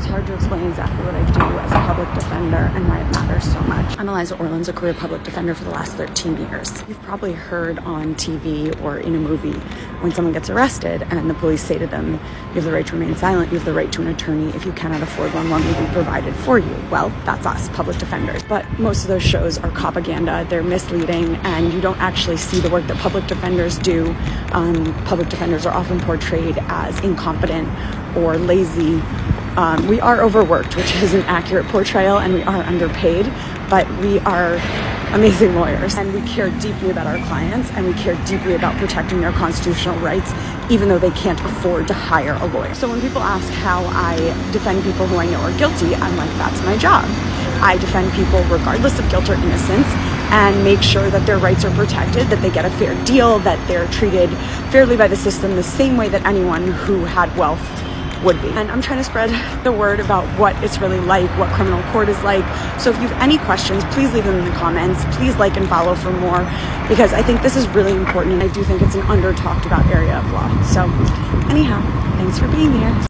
It's hard to explain exactly what I do as a public defender and why it matters so much. I'm Eliza Orlins a career public defender for the last 13 years. You've probably heard on TV or in a movie when someone gets arrested and the police say to them, You have the right to remain silent, you have the right to an attorney. If you cannot afford one, one will be provided for you. Well, that's us, public defenders. But most of those shows are propaganda, they're misleading, and you don't actually see the work that public defenders do. Um, public defenders are often portrayed as incompetent or lazy. Um, we are overworked, which is an accurate portrayal, and we are underpaid, but we are amazing lawyers and we care deeply about our clients and we care deeply about protecting their constitutional rights even though they can't afford to hire a lawyer. So when people ask how I defend people who I know are guilty, I'm like, that's my job. I defend people regardless of guilt or innocence and make sure that their rights are protected, that they get a fair deal, that they're treated fairly by the system the same way that anyone who had wealth would be. And I'm trying to spread the word about what it's really like, what criminal court is like. So if you have any questions, please leave them in the comments. Please like and follow for more because I think this is really important and I do think it's an under talked about area of law. So anyhow, thanks for being here.